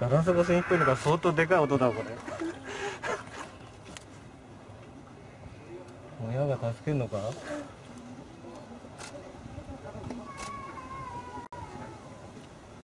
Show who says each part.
Speaker 1: ガラス越しに聞こえるのが相当でかい音だこれ。親が助けるのか？